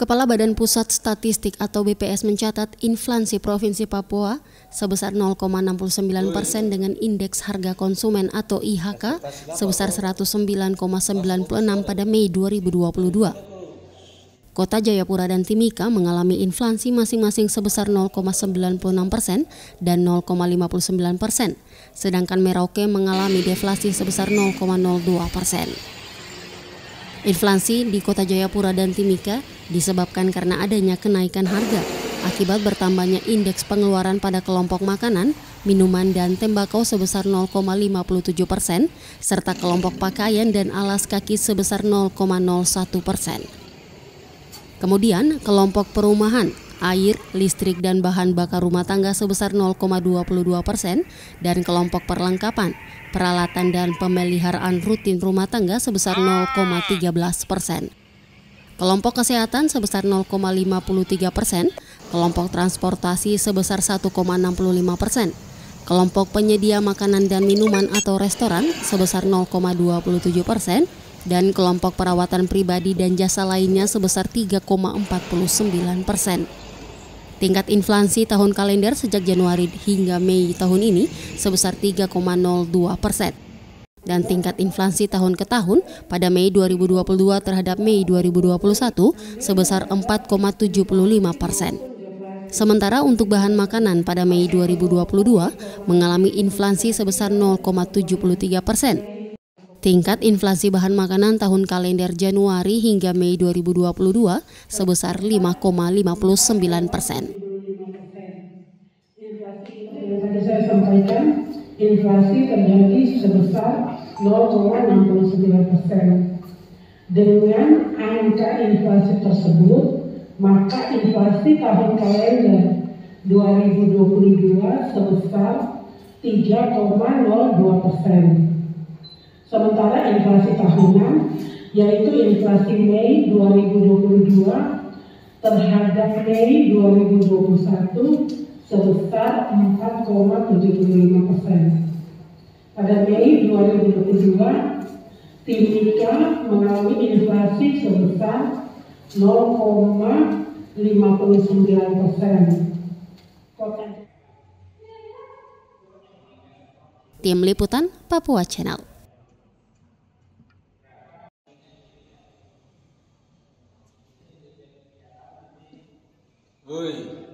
Kepala Badan Pusat Statistik atau BPS mencatat inflasi Provinsi Papua sebesar 0,69 persen dengan indeks harga konsumen atau IHK sebesar 109,96 pada Mei 2022. Kota Jayapura dan Timika mengalami inflasi masing-masing sebesar 0,96 persen dan 0,59 persen, sedangkan Merauke mengalami deflasi sebesar 0,02 persen. Inflasi di Kota Jayapura dan Timika disebabkan karena adanya kenaikan harga akibat bertambahnya indeks pengeluaran pada kelompok makanan, minuman, dan tembakau sebesar 0,57 persen, serta kelompok pakaian dan alas kaki sebesar 0,01 persen. Kemudian, kelompok perumahan, air, listrik, dan bahan bakar rumah tangga sebesar 0,22 persen, dan kelompok perlengkapan, peralatan dan pemeliharaan rutin rumah tangga sebesar 0,13 persen. Kelompok kesehatan sebesar 0,53 persen, kelompok transportasi sebesar 1,65 persen, kelompok penyedia makanan dan minuman atau restoran sebesar 0,27 persen, dan kelompok perawatan pribadi dan jasa lainnya sebesar 3,49 persen. Tingkat inflasi tahun kalender sejak Januari hingga Mei tahun ini sebesar 3,02 persen. Dan tingkat inflasi tahun ke tahun pada Mei 2022 terhadap Mei 2021 sebesar 4,75 persen. Sementara untuk bahan makanan pada Mei 2022 mengalami inflasi sebesar 0,73 persen. Tingkat inflasi bahan makanan tahun kalender Januari hingga Mei 2022 sebesar 5,59 persen. Inflasi terjadi sebesar 0,69 persen. Dengan angka inflasi tersebut, maka inflasi tahun kalender 2022 sebesar 3,02 persen. Sementara inflasi tahunan yaitu inflasi Mei 2022 terhadap Mei 2021 sebesar 4,75 Pada Mei 2022, timika mengalami inflasi sebesar 0,59 persen. Tim Liputan Papua Channel Oi.